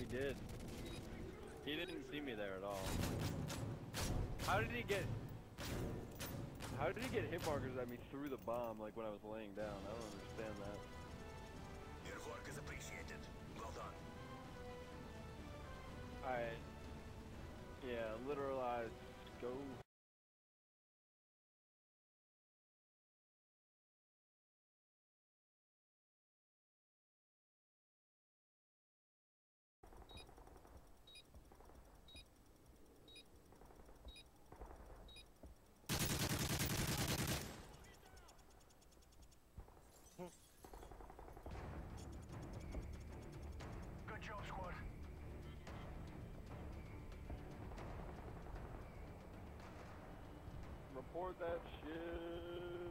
We did. He didn't see me there at all. How did he get? How did he get hit markers at me through the bomb, like when I was laying down? I don't understand that. Your work is appreciated. Well done. Alright. Report that shit.